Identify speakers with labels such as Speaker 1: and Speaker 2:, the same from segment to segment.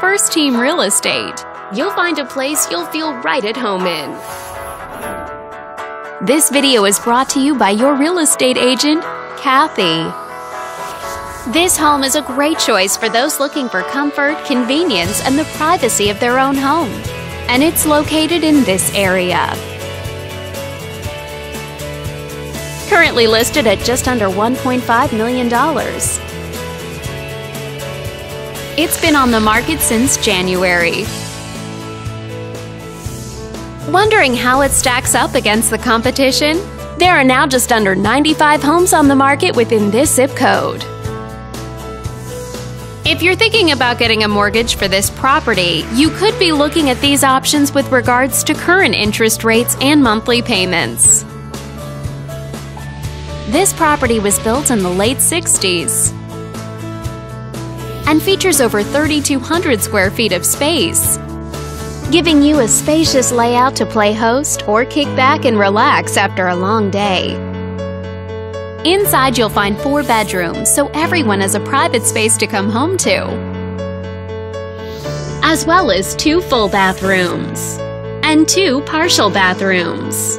Speaker 1: First Team Real Estate. You'll find a place you'll feel right at home in. This video is brought to you by your real estate agent, Kathy. This home is a great choice for those looking for comfort, convenience, and the privacy of their own home. And it's located in this area. Currently listed at just under $1.5 million. It's been on the market since January. Wondering how it stacks up against the competition? There are now just under 95 homes on the market within this zip code. If you're thinking about getting a mortgage for this property, you could be looking at these options with regards to current interest rates and monthly payments. This property was built in the late 60s and features over 3,200 square feet of space, giving you a spacious layout to play host or kick back and relax after a long day. Inside, you'll find four bedrooms, so everyone has a private space to come home to, as well as two full bathrooms and two partial bathrooms.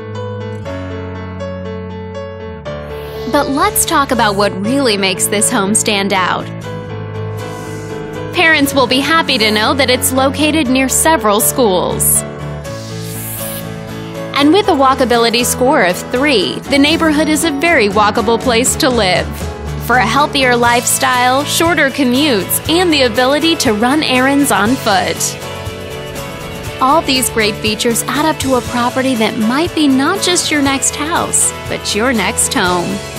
Speaker 1: But let's talk about what really makes this home stand out. Parents will be happy to know that it's located near several schools. And with a walkability score of 3, the neighborhood is a very walkable place to live. For a healthier lifestyle, shorter commutes, and the ability to run errands on foot. All these great features add up to a property that might be not just your next house, but your next home.